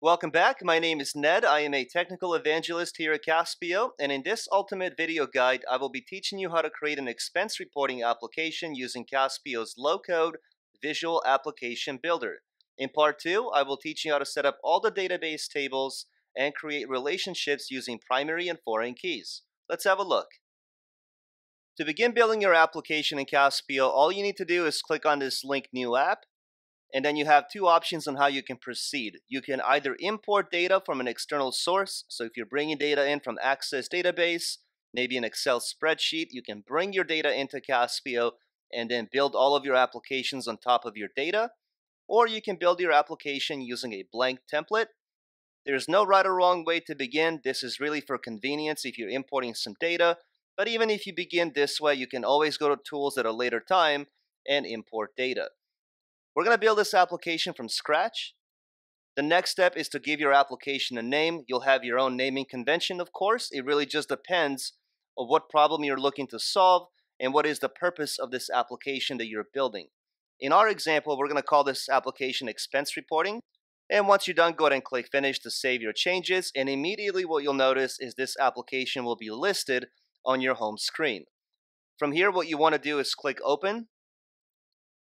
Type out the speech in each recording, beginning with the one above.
Welcome back. My name is Ned. I am a technical evangelist here at Caspio, and in this ultimate video guide, I will be teaching you how to create an expense reporting application using Caspio's low-code visual application builder. In part 2, I will teach you how to set up all the database tables and create relationships using primary and foreign keys. Let's have a look. To begin building your application in Caspio, all you need to do is click on this link New App, and then you have two options on how you can proceed. You can either import data from an external source. So if you're bringing data in from Access Database, maybe an Excel spreadsheet, you can bring your data into Caspio and then build all of your applications on top of your data. Or you can build your application using a blank template. There's no right or wrong way to begin. This is really for convenience if you're importing some data. But even if you begin this way, you can always go to tools at a later time and import data. We're going to build this application from scratch. The next step is to give your application a name. You'll have your own naming convention, of course. It really just depends on what problem you're looking to solve and what is the purpose of this application that you're building. In our example, we're going to call this application expense reporting. And once you're done, go ahead and click finish to save your changes. And immediately what you'll notice is this application will be listed on your home screen. From here, what you want to do is click open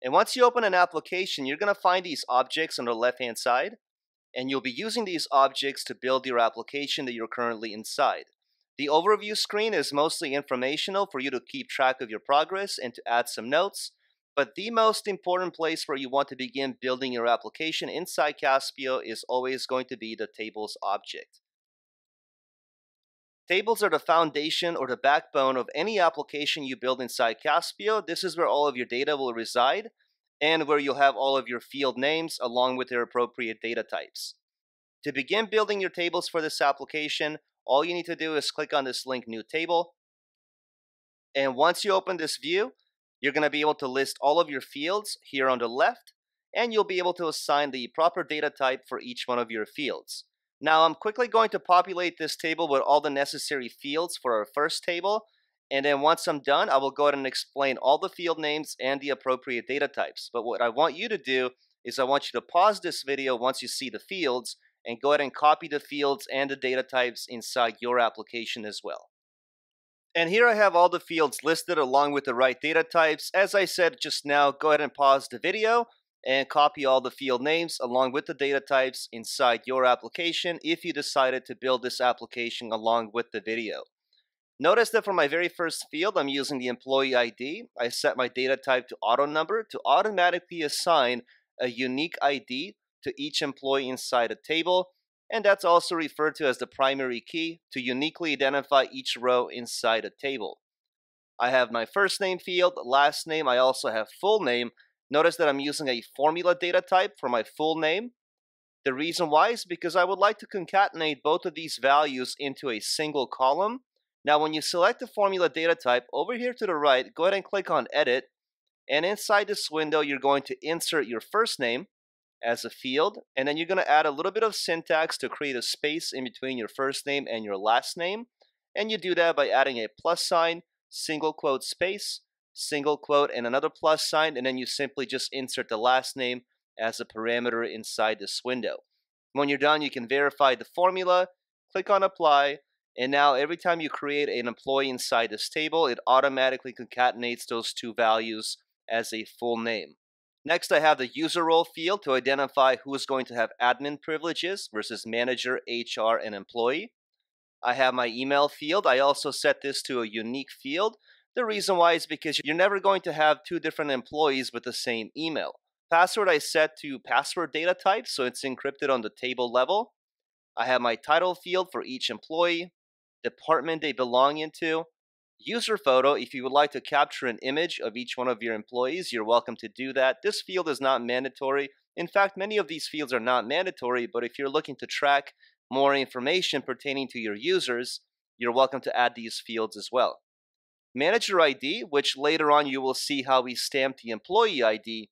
and once you open an application, you're going to find these objects on the left-hand side, and you'll be using these objects to build your application that you're currently inside. The overview screen is mostly informational for you to keep track of your progress and to add some notes, but the most important place where you want to begin building your application inside Caspio is always going to be the tables object. Tables are the foundation or the backbone of any application you build inside Caspio. This is where all of your data will reside and where you'll have all of your field names along with their appropriate data types. To begin building your tables for this application, all you need to do is click on this link New Table. And once you open this view, you're going to be able to list all of your fields here on the left, and you'll be able to assign the proper data type for each one of your fields. Now I'm quickly going to populate this table with all the necessary fields for our first table. And then once I'm done, I will go ahead and explain all the field names and the appropriate data types. But what I want you to do is I want you to pause this video once you see the fields and go ahead and copy the fields and the data types inside your application as well. And here I have all the fields listed along with the right data types. As I said just now, go ahead and pause the video and copy all the field names along with the data types inside your application if you decided to build this application along with the video. Notice that for my very first field, I'm using the employee ID. I set my data type to auto number to automatically assign a unique ID to each employee inside a table. And that's also referred to as the primary key to uniquely identify each row inside a table. I have my first name field, last name, I also have full name, Notice that I'm using a formula data type for my full name. The reason why is because I would like to concatenate both of these values into a single column. Now when you select the formula data type, over here to the right, go ahead and click on Edit. And inside this window, you're going to insert your first name as a field. And then you're going to add a little bit of syntax to create a space in between your first name and your last name. And you do that by adding a plus sign, single quote space, single quote, and another plus sign, and then you simply just insert the last name as a parameter inside this window. When you're done, you can verify the formula, click on apply, and now every time you create an employee inside this table, it automatically concatenates those two values as a full name. Next, I have the user role field to identify who is going to have admin privileges versus manager, HR, and employee. I have my email field. I also set this to a unique field the reason why is because you're never going to have two different employees with the same email. Password I set to password data type, so it's encrypted on the table level. I have my title field for each employee, department they belong into, user photo. If you would like to capture an image of each one of your employees, you're welcome to do that. This field is not mandatory. In fact, many of these fields are not mandatory, but if you're looking to track more information pertaining to your users, you're welcome to add these fields as well. Manager ID, which later on you will see how we stamp the employee ID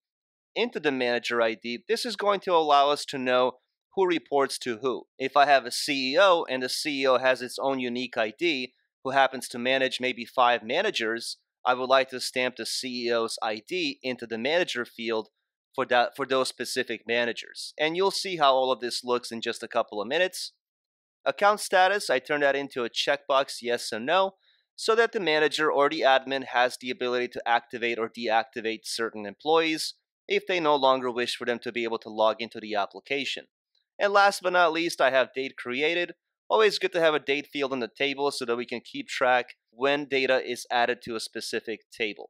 into the manager ID, this is going to allow us to know who reports to who. If I have a CEO and the CEO has its own unique ID, who happens to manage maybe five managers, I would like to stamp the CEO's ID into the manager field for that for those specific managers. And you'll see how all of this looks in just a couple of minutes. Account status, I turn that into a checkbox yes or no, so that the manager or the admin has the ability to activate or deactivate certain employees if they no longer wish for them to be able to log into the application. And last but not least, I have date created. Always good to have a date field in the table so that we can keep track when data is added to a specific table.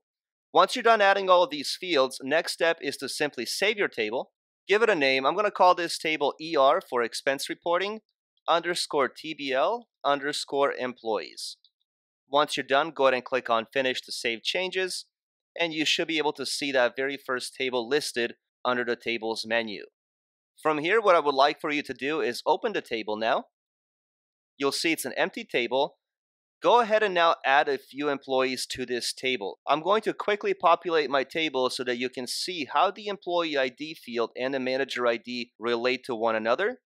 Once you're done adding all of these fields, next step is to simply save your table, give it a name. I'm going to call this table ER for expense reporting underscore TBL underscore employees. Once you're done, go ahead and click on finish to save changes, and you should be able to see that very first table listed under the tables menu. From here, what I would like for you to do is open the table now. You'll see it's an empty table. Go ahead and now add a few employees to this table. I'm going to quickly populate my table so that you can see how the employee ID field and the manager ID relate to one another.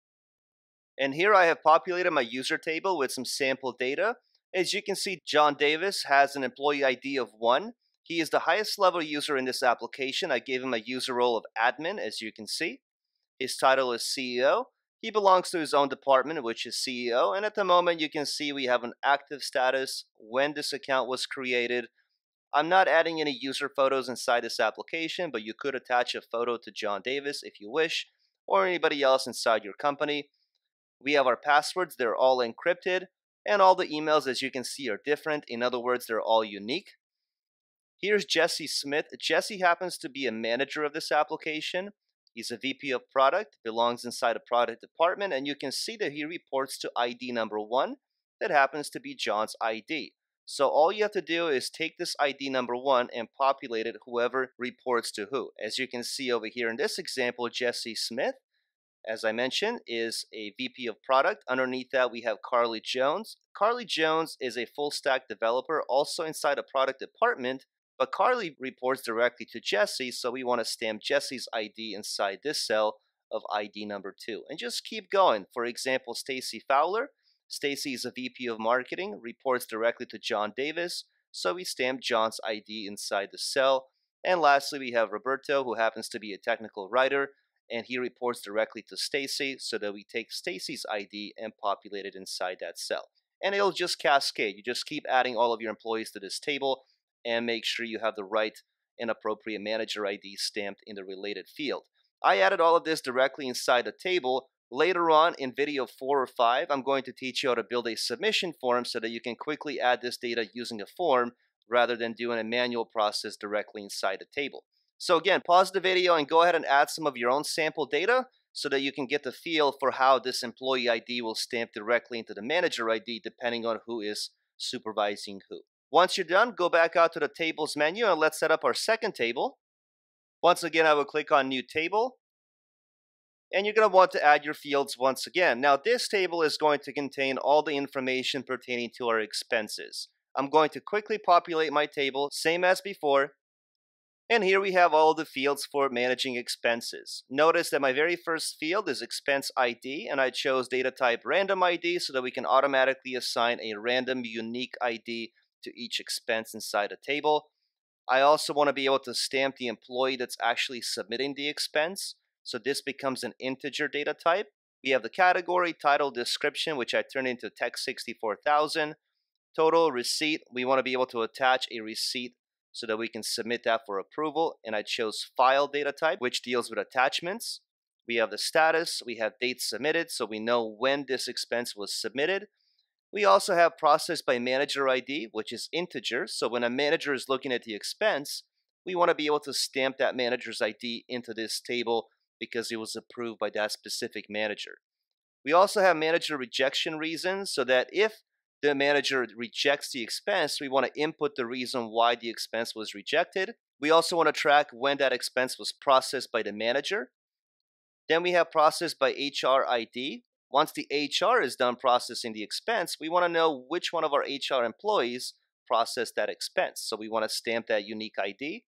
And here I have populated my user table with some sample data. As you can see, John Davis has an employee ID of 1. He is the highest level user in this application. I gave him a user role of admin, as you can see. His title is CEO. He belongs to his own department, which is CEO. And at the moment, you can see we have an active status when this account was created. I'm not adding any user photos inside this application, but you could attach a photo to John Davis if you wish, or anybody else inside your company. We have our passwords, they're all encrypted, and all the emails, as you can see, are different. In other words, they're all unique. Here's Jesse Smith. Jesse happens to be a manager of this application. He's a VP of product, belongs inside a product department, and you can see that he reports to ID number one. That happens to be John's ID. So all you have to do is take this ID number one and populate it whoever reports to who. As you can see over here in this example, Jesse Smith, as I mentioned, is a VP of product. Underneath that, we have Carly Jones. Carly Jones is a full stack developer, also inside a product department, but Carly reports directly to Jesse, so we want to stamp Jesse's ID inside this cell of ID number two. And just keep going. For example, Stacy Fowler. Stacy is a VP of marketing, reports directly to John Davis, so we stamp John's ID inside the cell. And lastly, we have Roberto, who happens to be a technical writer, and he reports directly to Stacy, so that we take Stacy's ID and populate it inside that cell. And it'll just cascade. You just keep adding all of your employees to this table and make sure you have the right and appropriate manager ID stamped in the related field. I added all of this directly inside the table. Later on in video 4 or 5, I'm going to teach you how to build a submission form so that you can quickly add this data using a form rather than doing a manual process directly inside the table. So again, pause the video and go ahead and add some of your own sample data so that you can get the feel for how this employee ID will stamp directly into the manager ID depending on who is supervising who. Once you're done, go back out to the tables menu and let's set up our second table. Once again, I will click on new table. And you're going to want to add your fields once again. Now this table is going to contain all the information pertaining to our expenses. I'm going to quickly populate my table, same as before. And here we have all the fields for managing expenses. Notice that my very first field is expense ID, and I chose data type random ID so that we can automatically assign a random unique ID to each expense inside a table. I also want to be able to stamp the employee that's actually submitting the expense. So this becomes an integer data type. We have the category, title, description, which I turn into text 64,000. Total receipt, we want to be able to attach a receipt so that we can submit that for approval. And I chose file data type, which deals with attachments. We have the status, we have date submitted, so we know when this expense was submitted. We also have process by manager ID, which is integer. So when a manager is looking at the expense, we want to be able to stamp that manager's ID into this table because it was approved by that specific manager. We also have manager rejection reasons so that if the manager rejects the expense, we want to input the reason why the expense was rejected. We also want to track when that expense was processed by the manager. Then we have processed by HR ID, once the HR is done processing the expense, we want to know which one of our HR employees processed that expense. So we want to stamp that unique ID.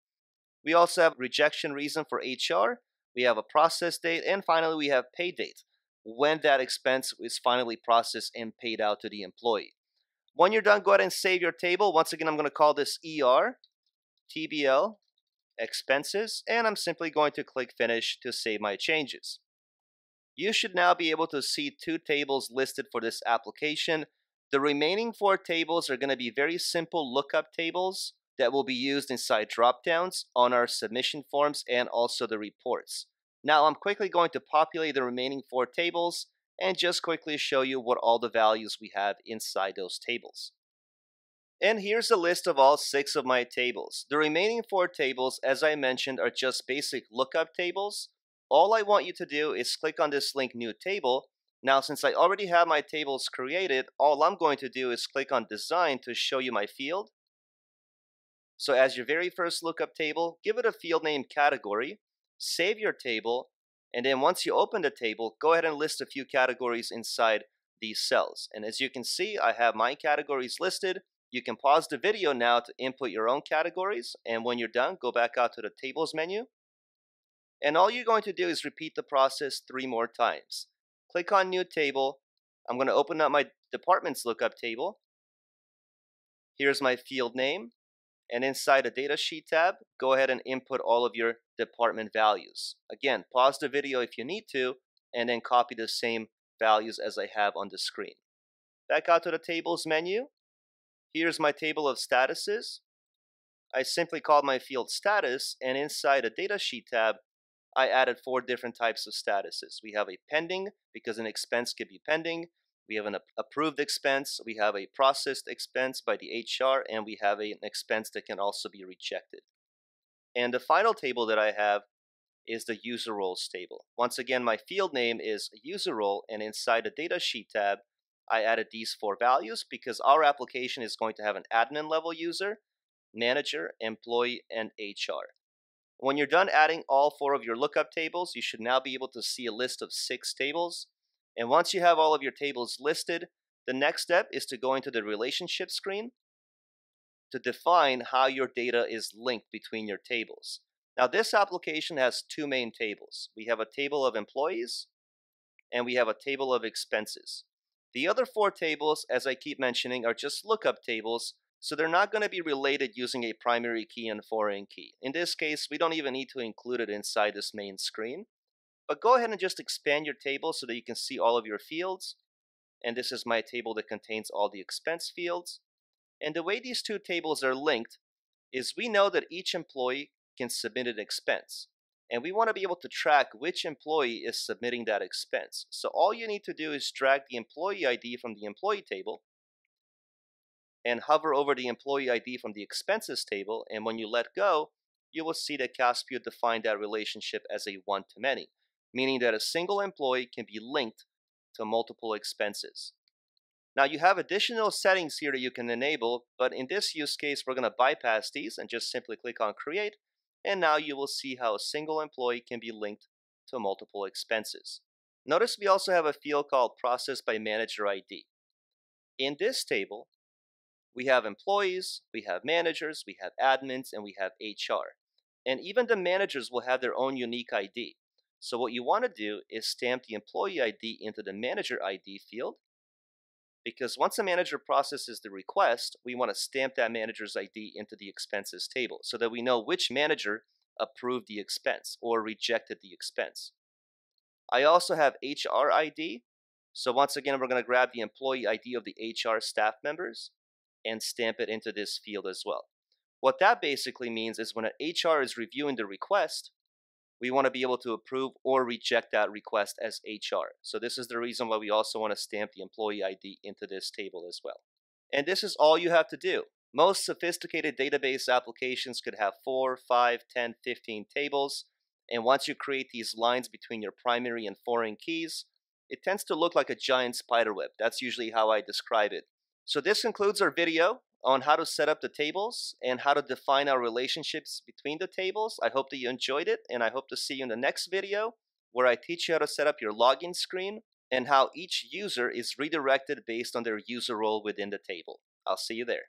We also have rejection reason for HR. We have a process date. And finally, we have pay date, when that expense is finally processed and paid out to the employee. When you're done, go ahead and save your table. Once again, I'm going to call this ER, TBL, expenses, and I'm simply going to click finish to save my changes. You should now be able to see two tables listed for this application. The remaining four tables are going to be very simple lookup tables that will be used inside dropdowns on our submission forms and also the reports. Now I'm quickly going to populate the remaining four tables and just quickly show you what all the values we have inside those tables. And here's a list of all six of my tables. The remaining four tables, as I mentioned, are just basic lookup tables. All I want you to do is click on this link New Table. Now, since I already have my tables created, all I'm going to do is click on Design to show you my field. So as your very first lookup table, give it a field name category, save your table, and then once you open the table, go ahead and list a few categories inside these cells. And as you can see, I have my categories listed. You can pause the video now to input your own categories, and when you're done, go back out to the Tables menu. And all you're going to do is repeat the process three more times. Click on New Table. I'm going to open up my Departments Lookup table. Here's my field name. And inside the Data Sheet tab, go ahead and input all of your department values. Again, pause the video if you need to, and then copy the same values as I have on the screen. Back out to the Tables menu, Here's my table of statuses. I simply called my field status, and inside the data sheet tab, I added four different types of statuses. We have a pending, because an expense could be pending. We have an approved expense. We have a processed expense by the HR, and we have an expense that can also be rejected. And the final table that I have is the user roles table. Once again, my field name is user role, and inside the data sheet tab, I added these four values because our application is going to have an admin level user, manager, employee, and HR. When you're done adding all four of your lookup tables, you should now be able to see a list of six tables. And once you have all of your tables listed, the next step is to go into the relationship screen to define how your data is linked between your tables. Now this application has two main tables. We have a table of employees and we have a table of expenses. The other four tables, as I keep mentioning, are just lookup tables, so they're not going to be related using a primary key and foreign key. In this case, we don't even need to include it inside this main screen. But go ahead and just expand your table so that you can see all of your fields. And this is my table that contains all the expense fields. And the way these two tables are linked is we know that each employee can submit an expense and we want to be able to track which employee is submitting that expense. So all you need to do is drag the employee ID from the employee table and hover over the employee ID from the expenses table, and when you let go, you will see that Caspio defined that relationship as a one-to-many, meaning that a single employee can be linked to multiple expenses. Now you have additional settings here that you can enable, but in this use case, we're going to bypass these and just simply click on Create, and now you will see how a single employee can be linked to multiple expenses. Notice we also have a field called Process by Manager ID. In this table, we have employees, we have managers, we have admins, and we have HR. And even the managers will have their own unique ID. So what you want to do is stamp the employee ID into the manager ID field because once a manager processes the request, we want to stamp that manager's ID into the expenses table so that we know which manager approved the expense or rejected the expense. I also have HR ID. So once again, we're going to grab the employee ID of the HR staff members and stamp it into this field as well. What that basically means is when an HR is reviewing the request, we want to be able to approve or reject that request as HR. So this is the reason why we also want to stamp the employee ID into this table as well. And this is all you have to do. Most sophisticated database applications could have 4, 5, 10, 15 tables. And once you create these lines between your primary and foreign keys, it tends to look like a giant spider web. That's usually how I describe it. So this concludes our video on how to set up the tables and how to define our relationships between the tables. I hope that you enjoyed it and I hope to see you in the next video where I teach you how to set up your login screen and how each user is redirected based on their user role within the table. I'll see you there.